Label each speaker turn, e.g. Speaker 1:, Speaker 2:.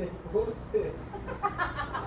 Speaker 1: 네, 보세 뭐